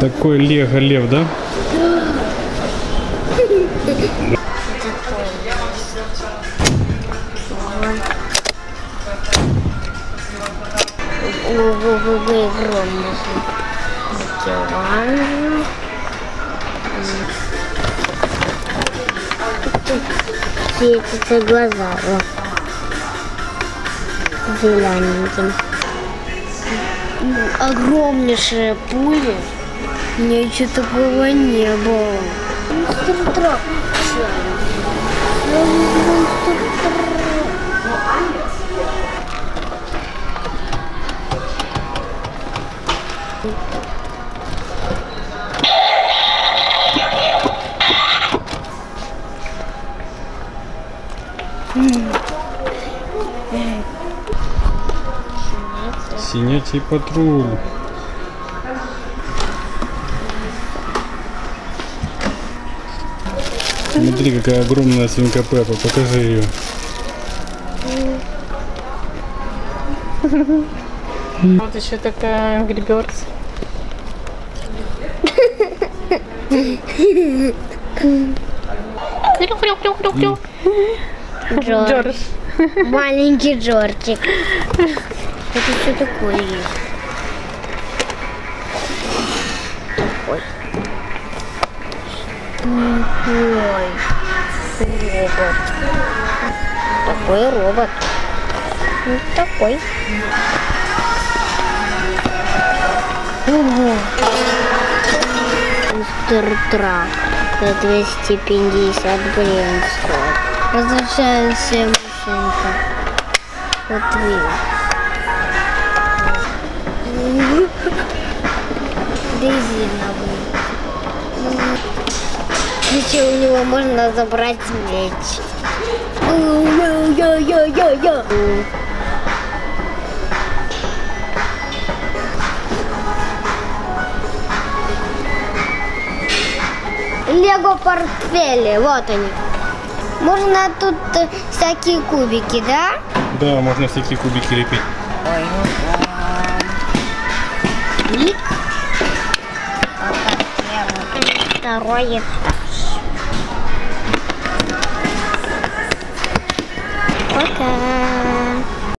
Такой лего лев, да? Ого-го-го, глаза. О. Зелененьким. Огромнейшая пуля. Ничего такого не было. Трак. Монстр. Синятий патруль. Смотри, какая огромная свинка Пеппа, покажи ее. Вот еще такая Angry Birds. Крю-крю-крю-крю-крю. Джордж. Джордж. Маленький Джорджик. Это что такое есть? Ой. Робот. Такой робот. Вот такой. Ого. Мистер Трак. За 250 гривен стоит. Возвращаемся машинка. Вот вы. Резиновый. Еще у него можно забрать меч. Йо-йо-йо-йо-йо. Лего портфели, вот они. Можно тут э, всякие кубики, да? Да, можно всякие кубики лепить. И второе